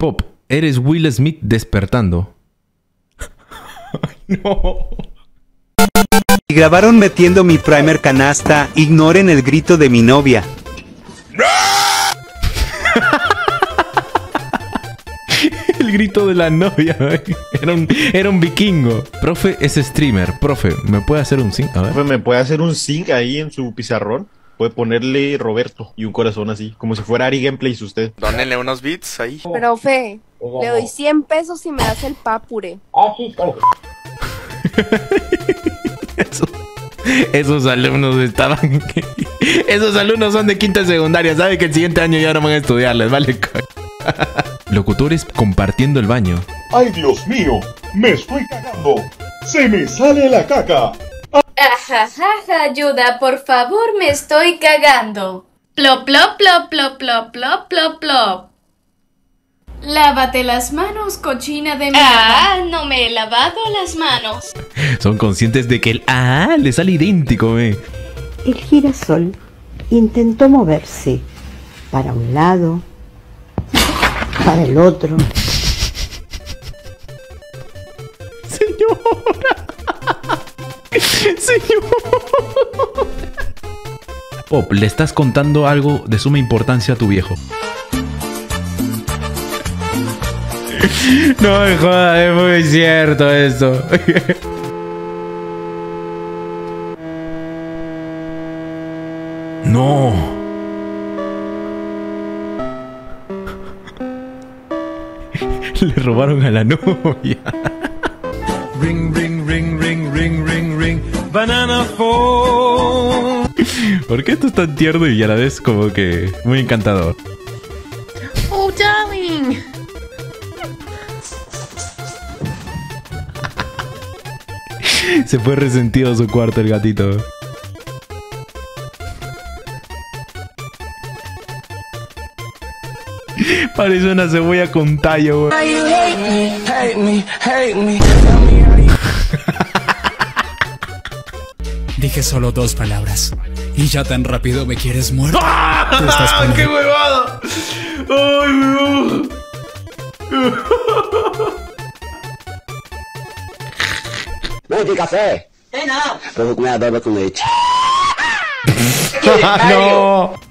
Pop, eres Will Smith despertando. no. Y grabaron metiendo mi primer canasta, ignoren el grito de mi novia. El grito de la novia. Era un, era un vikingo. Profe es streamer. Profe, ¿me puede hacer un sync? A ver. Me puede hacer un sync ahí en su pizarrón. Puede ponerle Roberto y un corazón así, como si fuera Ari Gameplays usted. Dónenle unos beats ahí. Profe, le doy 100 pesos si me das el papure. Esos, esos alumnos estaban. Esos alumnos son de quinta secundaria. Saben que el siguiente año ya no van a estudiar. Les vale. Locutores compartiendo el baño. ¡Ay, Dios mío! ¡Me estoy cagando! ¡Se me sale la caca! Ajajaja, ayuda, por favor, me estoy cagando. Plop, plop, plop, plop, plop, plop, plop, plop. Lávate las manos, cochina de mierda. Ah, no me he lavado las manos. Son conscientes de que el ah le sale idéntico, eh. El girasol intentó moverse para un lado, para el otro. Señora. Señora. Pop, le estás contando algo de suma importancia a tu viejo. No me jodas, es muy cierto eso. No. Le robaron a la novia. Ring, ring, ring, ring, ring, ring, ring. Banana phone. ¿Por qué esto es tan tierno y a la vez como que muy encantador? Oh, darling. Se fue resentido a su cuarto el gatito. Parece una cebolla con tallo, güey. Dije solo dos palabras. Y ya tan rápido me quieres muerto. Con ¡Qué huevada! ¡Ay! Vende café? Adoba com leite. ¡No!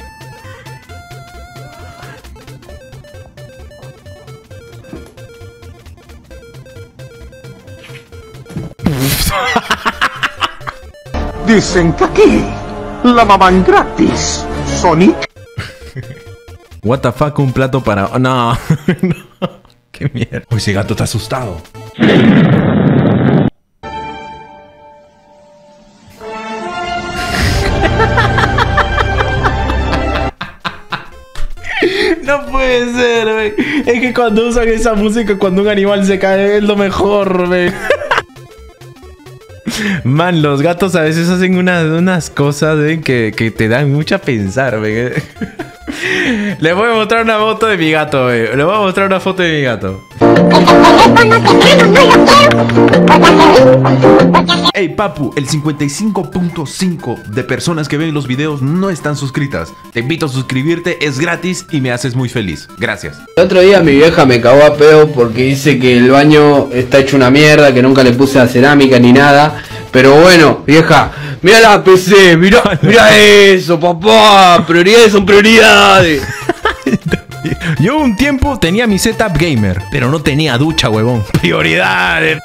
Dicen que aquí la maman gratis. Sonic. What the fuck, un plato para. oh, no. no. Qué mierda. Uy, ese gato está asustado. No puede ser, güey. Es que cuando usan esa música, cuando un animal se cae, es lo mejor, güey. Man, los gatos a veces hacen unas, unas cosas güey, que, que te dan mucho a pensar, güey. Le voy a mostrar una foto de mi gato, güey. Le voy a mostrar una foto de mi gato. Hey papu, el 55.5 de personas que ven los videos no están suscritas. Te invito a suscribirte, es gratis y me haces muy feliz. Gracias. El otro día mi vieja me cagó a pedo porque dice que el baño está hecho una mierda, que nunca le puse la cerámica ni nada. Pero bueno, vieja, mira la PC, mira, mira eso, papá. Prioridades son prioridades. Yo un tiempo tenía mi setup gamer, pero no tenía ducha, huevón. Prioridades.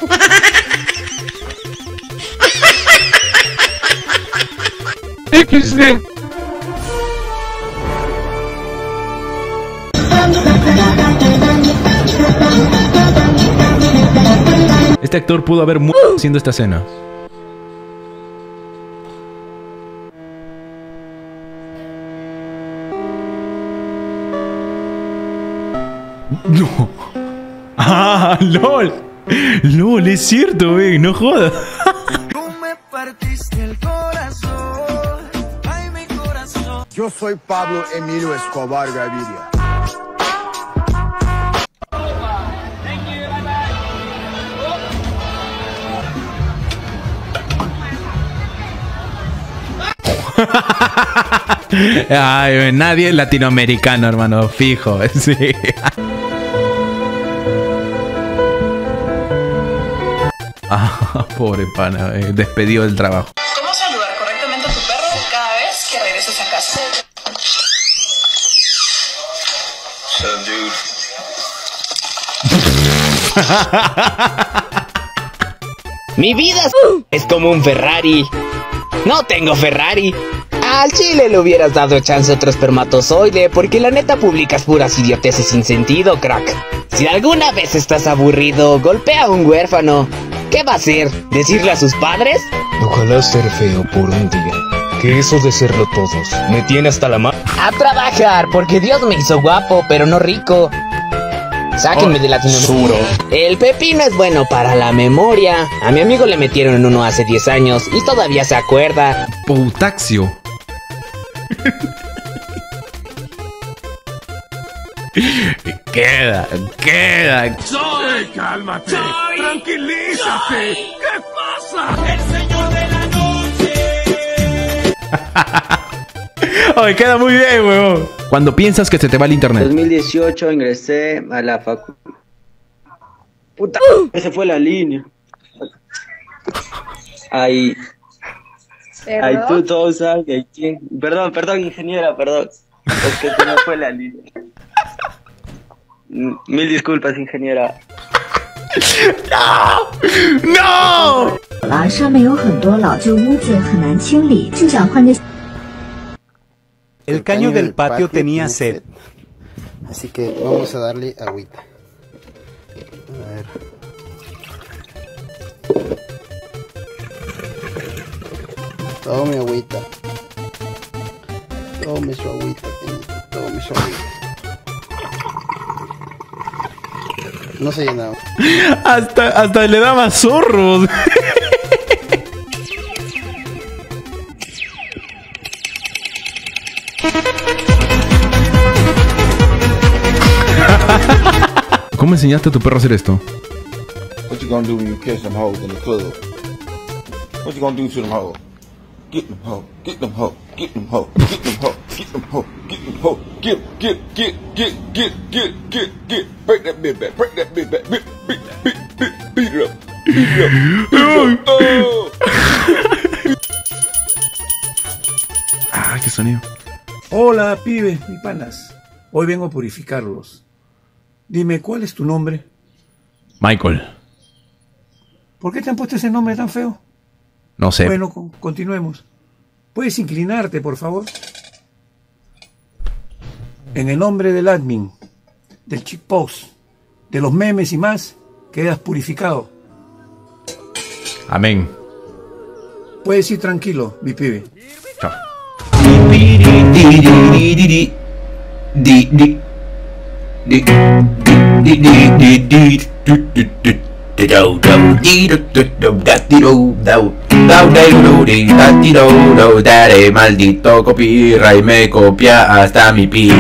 XD. Este actor pudo haber muerto haciendo esta escena. No. Ah, LOL. LOL, es cierto, wey, no jodas. Yo soy Pablo Emilio Escobar Gaviria. Ay, wey, nadie latinoamericano, hermano, fijo. Sí. Ah, pobre pana, eh, despedido del trabajo. ¿Cómo saludar correctamente a tu perro cada vez que regreses a casa? Mi vida es como un Ferrari. No tengo Ferrari. Al chile le hubieras dado chance a otro espermatozoide, porque la neta publicas puras idioteces sin sentido, crack. Si alguna vez estás aburrido, golpea a un huérfano. ¿Qué va a hacer? ¿Decirle a sus padres? Ojalá ser feo por un día. Que eso de serlo todos me tiene hasta la mano. A trabajar, porque Dios me hizo guapo, pero no rico. Sáquenme de Latinoamérica. El pepino es bueno para la memoria. A mi amigo le metieron en uno hace 10 años y todavía se acuerda. Putaxio. Queda, queda. ¡Soy! ¡Cálmate! ¡Tranquilízate! ¿Qué pasa? ¡El señor de la noche! Ay, queda muy bien, weón. Cuando piensas que se te va el internet. 2018 ingresé a la facu. Puta, esa fue la línea. Ahí. Ahí tú todos sabes que. Perdón, perdón, ingeniera, perdón. Es que se me fue la línea. Mm, Mil disculpas, ingeniera. ¡No! 了，上面有很多老旧屋子，很难清理，就想换个。 El caño del patio tenía sed. Así que vamos a darle agüita. A ver. Tome agüita. Tome su agüita, pequeñito. Tome su agüita. No se llenaba. Hasta, hasta le daba zorros. ¿Cómo enseñaste a tu perro a hacer esto? What you gonna do when you catch them hoes in the club? What you gonna do to them hoes? Get them hoes, get them hoes, get them hoes, get them hoes, get them hoes, get them hoes, get, get, get, get, get, get, get, get, break that bitch back, break that bitch back, beat, beat, beat, beat, beat it up, beat it up, beat it up, oh. Ah, qué sonido. Hola, pibes, mi panas. Hoy vengo a purificarlos. Dime, ¿cuál es tu nombre? Michael. ¿Por qué te han puesto ese nombre tan feo? No sé. Bueno, con- continuemos. ¿Puedes inclinarte, por favor? En el nombre del admin, del chick post, de los memes y más, quedas purificado. Amén. Puedes ir tranquilo, mi pibe. Chao. Dale, maldito copyright me copia hasta mi pi.